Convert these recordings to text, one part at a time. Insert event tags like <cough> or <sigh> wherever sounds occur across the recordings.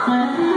Ha <laughs>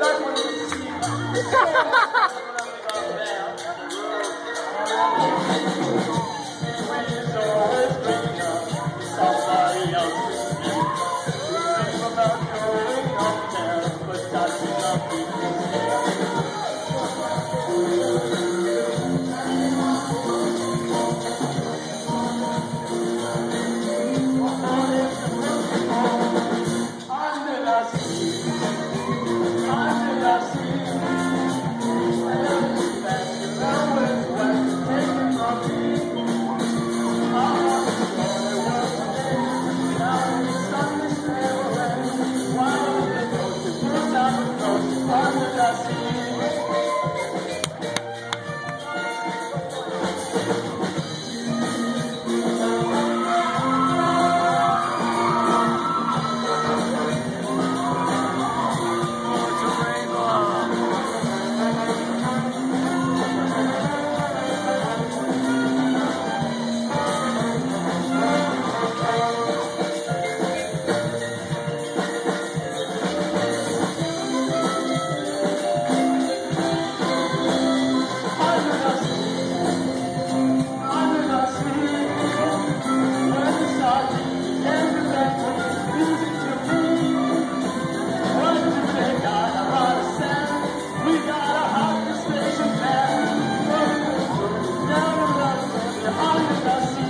ha <laughs> ha! Yes.